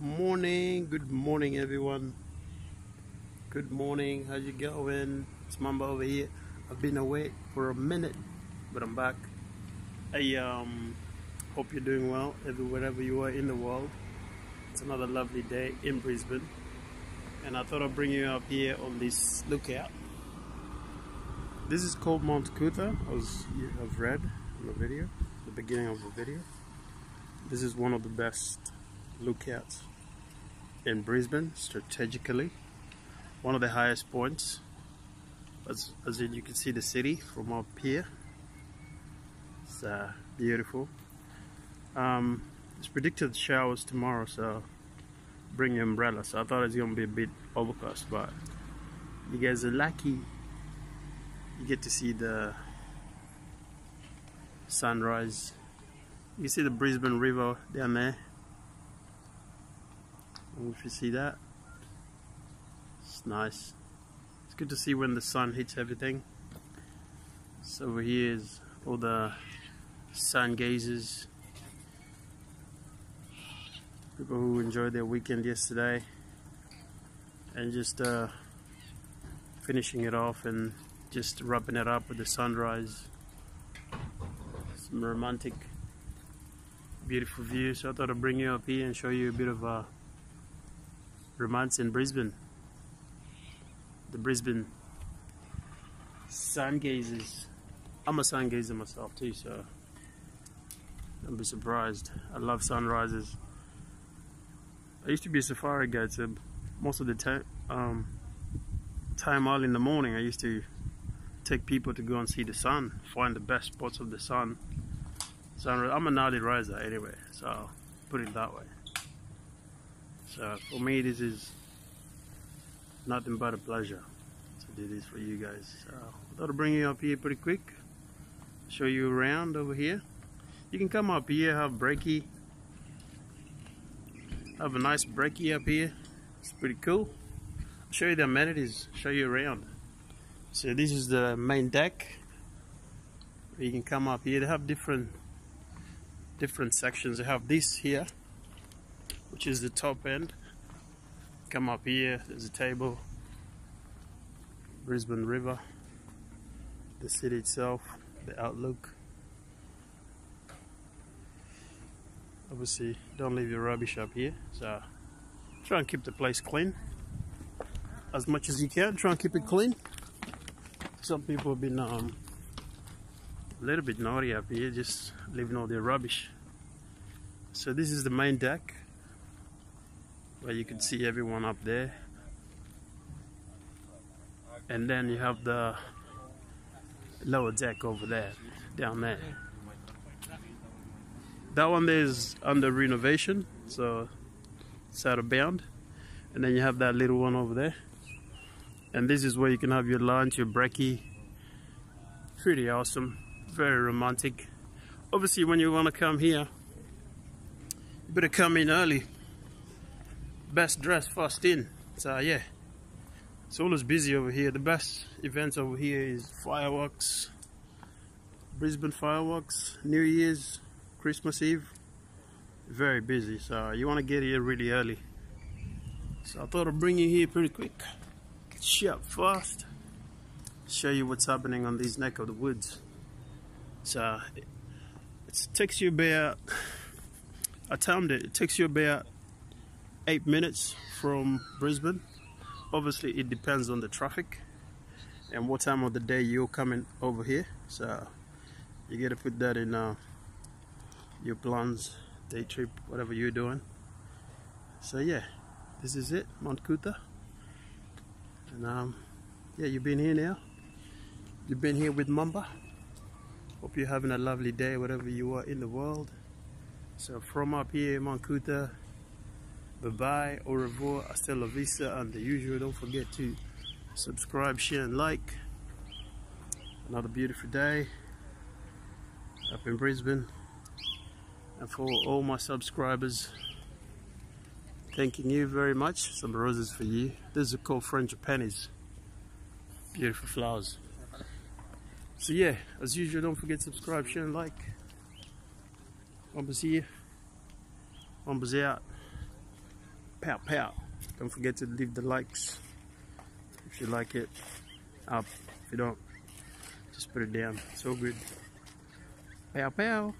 morning, good morning everyone. Good morning, how's you going? It's Mamba over here. I've been away for a minute, but I'm back. I um hope you're doing well wherever you are in the world. It's another lovely day in Brisbane. And I thought I'd bring you up here on this lookout. This is called Mount Coot-tha, as you have read in the video, the beginning of the video. This is one of the best lookouts in Brisbane strategically. One of the highest points. As, as you can see the city from up here. It's uh, beautiful. Um, it's predicted showers tomorrow so bring your umbrella. So I thought it's gonna be a bit overcast but you guys are lucky. You get to see the sunrise you see the Brisbane River down there? If you see that it's nice. It's good to see when the sun hits everything. So over here is all the sun gazers people who enjoyed their weekend yesterday. And just uh, finishing it off and just wrapping it up with the sunrise. Some romantic beautiful view so I thought I'd bring you up here and show you a bit of a romance in Brisbane. The Brisbane sun gazers. I'm a sun gazer myself too, so don't be surprised. I love sunrises. I used to be a safari guide, so most of the time, um, time all in the morning, I used to take people to go and see the sun, find the best spots of the sun. Sunrise. I'm a night riser anyway, so put it that way. So for me, this is nothing but a pleasure to do this for you guys. So I thought I'd bring you up here pretty quick, show you around over here. You can come up here, have brekkie, have a nice brekkie up here. It's pretty cool. I'll show you the amenities, show you around. So this is the main deck. You can come up here. They have different different sections. you have this here which is the top end. Come up here, there's a table, Brisbane River, the city itself, the outlook. Obviously, don't leave your rubbish up here, so try and keep the place clean as much as you can. Try and keep it clean. Some people have been um, a little bit naughty up here, just leaving all their rubbish. So this is the main deck where you can see everyone up there. And then you have the lower deck over there down there. That one there is under renovation so it's out of bound. And then you have that little one over there. And this is where you can have your lunch your brekkie. Pretty awesome very romantic obviously when you want to come here you better come in early best dress first in. So yeah, it's always busy over here. The best events over here is fireworks, Brisbane fireworks, New Year's, Christmas Eve. Very busy, so you want to get here really early. So I thought I'd bring you here pretty quick. Get fast. Show you what's happening on this neck of the woods. So it, it takes you about, I timed it, it takes you about eight minutes from Brisbane. Obviously, it depends on the traffic and what time of the day you're coming over here. So you got to put that in uh, your plans, day trip, whatever you're doing. So yeah, this is it, Mount Coot-tha. And um, yeah, you've been here now. You've been here with Mamba. Hope you're having a lovely day, wherever you are in the world. So from up here, Mount Coot-tha, Bye bye, au revoir, hasta la vista, and the usual. Don't forget to subscribe, share, and like. Another beautiful day up in Brisbane. And for all my subscribers, thanking you very much. Some roses for you. These are called Frangipanis. Beautiful flowers. So yeah, as usual, don't forget to subscribe, share, and like. Mamba's here. Mamba's out. pow pow. Don't forget to leave the likes if you like it. Up. If you don't, just put it down. it's all good. Pow pow.